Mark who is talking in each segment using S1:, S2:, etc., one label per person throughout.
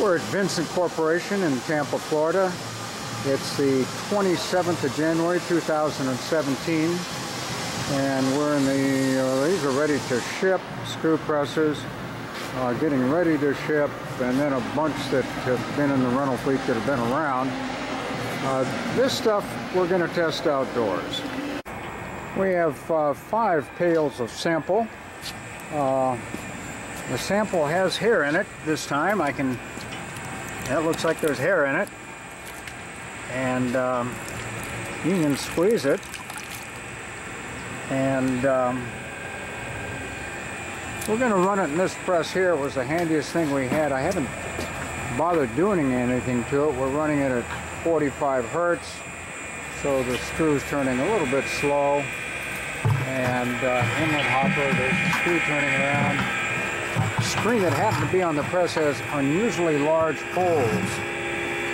S1: We're at Vincent Corporation in Tampa, Florida. It's the 27th of January 2017 and we're in the, uh, these are ready to ship, screw presses, uh, getting ready to ship, and then a bunch that have been in the rental fleet that have been around. Uh, this stuff we're going to test outdoors. We have uh, five pails of sample. Uh, the sample has hair in it this time. I can, that looks like there's hair in it. And um, you can squeeze it. And um, we're going to run it in this press here. It was the handiest thing we had. I haven't bothered doing anything to it. We're running it at 45 hertz. So the screw's turning a little bit slow. And uh, inlet hopper, there's the screw turning around. Screen that happened to be on the press has unusually large holes.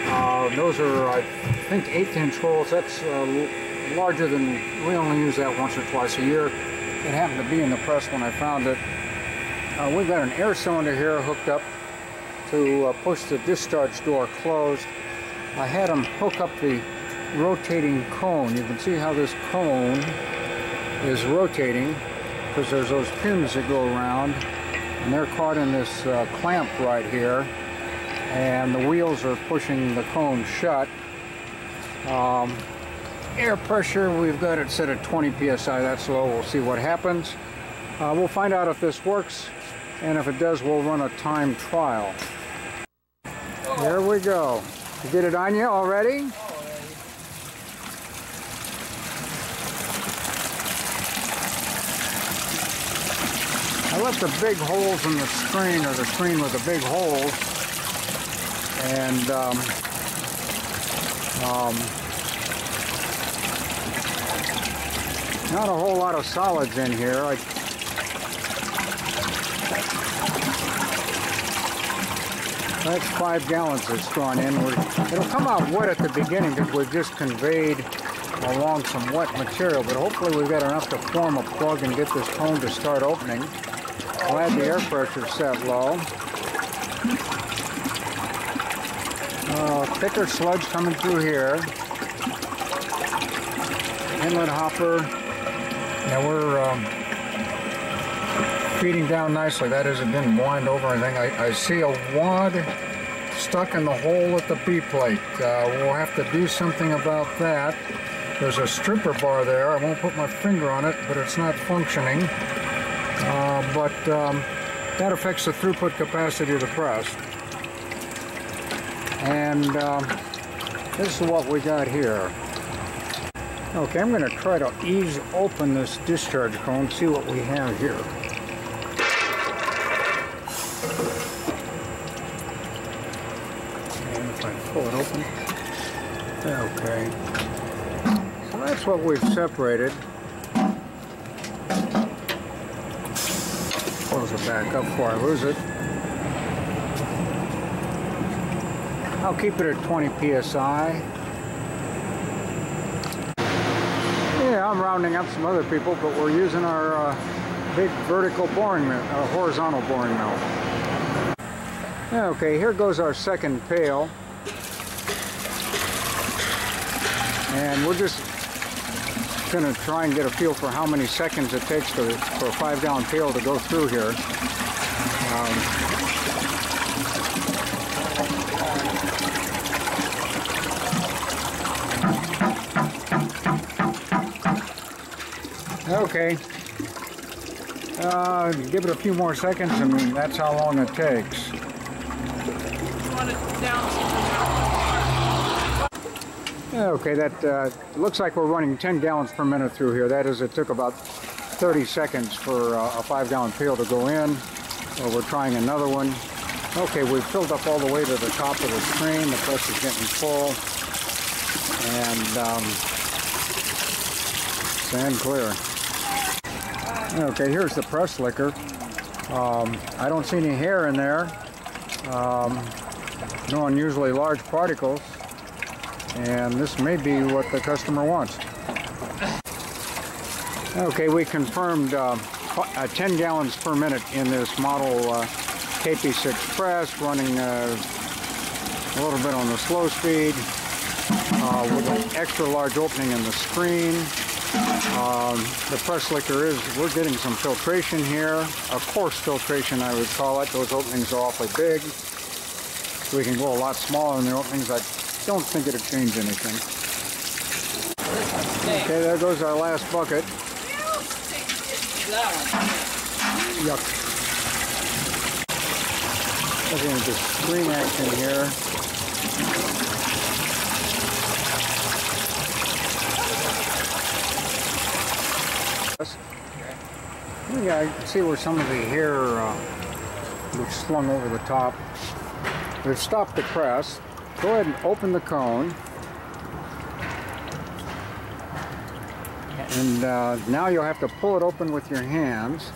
S1: Uh, those are, I think, eighth inch holes. That's uh, larger than, we only use that once or twice a year. It happened to be in the press when I found it. Uh, we've got an air cylinder here hooked up to uh, push the discharge door closed. I had them hook up the rotating cone. You can see how this cone is rotating because there's those pins that go around and they're caught in this uh, clamp right here and the wheels are pushing the cone shut. Um, air pressure, we've got it set at 20 psi, that's low, we'll see what happens. Uh, we'll find out if this works, and if it does, we'll run a time trial. There we go. You get it on you already? I left the big holes in the screen, or the screen with the big holes, and um, um, not a whole lot of solids in here. I, that's five gallons that's gone in. We're, it'll come out wet at the beginning because we've just conveyed along some wet material, but hopefully we've got enough to form a plug and get this cone to start opening. Glad the air pressure set low. Uh, thicker sludge coming through here. Inlet hopper. Yeah, we're um, feeding down nicely. That it didn't blind over anything. I, I see a wad stuck in the hole at the B-plate. Uh, we'll have to do something about that. There's a stripper bar there. I won't put my finger on it, but it's not functioning. But um, that affects the throughput capacity of the press. And um, this is what we got here. Okay, I'm going to try to ease open this discharge cone, see what we have here. And if I pull it open. Okay. So that's what we've separated. Back up before I lose it. I'll keep it at 20 psi. Yeah, I'm rounding up some other people, but we're using our uh, big vertical boring mill, uh, horizontal boring mill. Okay, here goes our second pail. And we're just going to try and get a feel for how many seconds it takes to, for a five gallon pail to go through here. Um, Okay. Uh, give it a few more seconds and that's how long it takes. Okay, that uh, looks like we're running 10 gallons per minute through here. That is, it took about 30 seconds for uh, a five gallon pail to go in. So we're trying another one. Okay, we've filled up all the way to the top of the screen. The press is getting full. And um, stand clear. Okay, here's the press liquor. Um, I don't see any hair in there. Um, no unusually large particles. And this may be what the customer wants. Okay, we confirmed uh, uh, 10 gallons per minute in this model uh, KP6 press running uh, a little bit on the slow speed, uh, with an extra large opening in the screen. Um, the press liquor is, we're getting some filtration here, a coarse filtration I would call it. Those openings are awfully big. We can go a lot smaller in the openings. I don't think it'll change anything. Okay, there goes our last bucket. Yuck. Looking at the screen action here. Yeah, I can see where some of the hair uh, was slung over the top. We've stopped the press. Go ahead and open the cone. And uh, now you'll have to pull it open with your hands.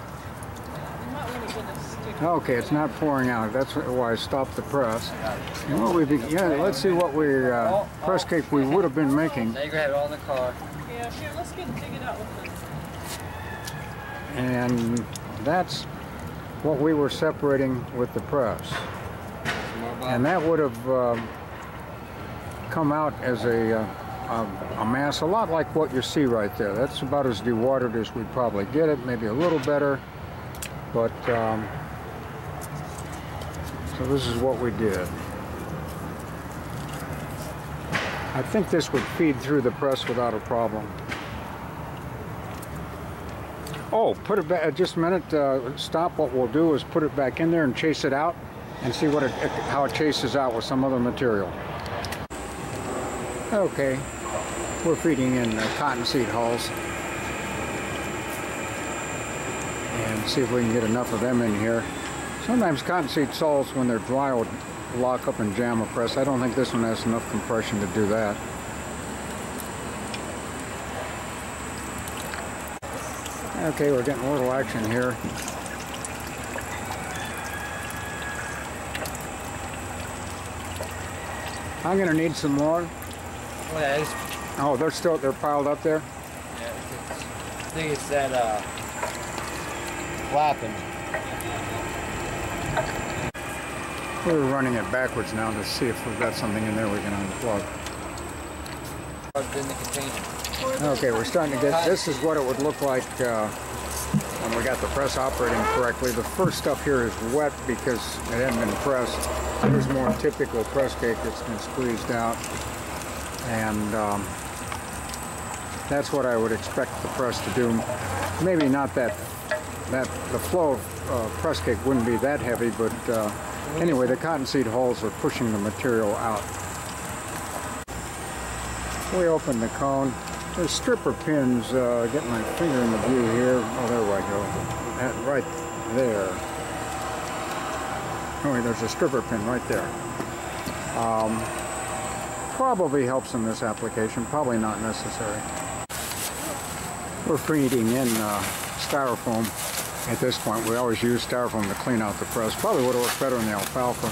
S1: Okay, it's not pouring out. That's why I stopped the press. And what we be, yeah, let's see what we uh, press cake we would have been making.
S2: Now you can have it all in the car.
S3: Yeah, here, let's get dig it out with this.
S1: And that's what we were separating with the press. And that would have um, come out as a, uh, a, a mass, a lot like what you see right there. That's about as dewatered as we'd probably get it, maybe a little better. But, um, so this is what we did. I think this would feed through the press without a problem. Oh, put it back, just a minute, uh, stop. What we'll do is put it back in there and chase it out and see what it, how it chases out with some other material. Okay, we're feeding in uh, cottonseed hulls. And see if we can get enough of them in here. Sometimes cottonseed salts, when they're dry, will lock up and jam a press. I don't think this one has enough compression to do that. Okay, we're getting a little action here. I'm gonna need some more.
S2: Well, yeah, it's,
S1: Oh, they're still they're piled up there.
S2: yeah, it's, I think it's that uh, flapping.
S1: We're running it backwards now to see if we've got something in there we can unplug.
S2: Plugged in the container.
S1: Okay, we're starting to get. This is what it would look like uh, when we got the press operating correctly. The first stuff here is wet because it hadn't been pressed. Here's more typical press cake that's been squeezed out, and um, that's what I would expect the press to do. Maybe not that that the flow of uh, press cake wouldn't be that heavy, but uh, anyway, the cottonseed hulls are pushing the material out. We open the cone. There's stripper pins. Uh, get my finger in the view here. Oh, there we go. That right there. Oh, there's a stripper pin right there. Um, probably helps in this application. Probably not necessary. We're feeding in uh, styrofoam at this point. We always use styrofoam to clean out the press. Probably would have worked better in the alfalfa.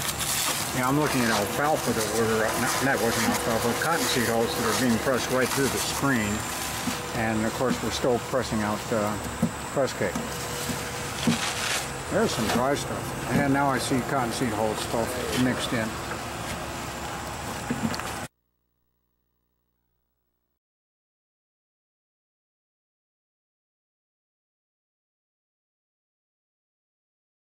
S1: Yeah, I'm looking at alfalfa that were, uh, not, that wasn't alfalfa, cottonseed hulls that are being pressed right through the screen. And of course, we're still pressing out uh, press cake. There's some dry stuff. And now I see cottonseed hull stuff mixed in.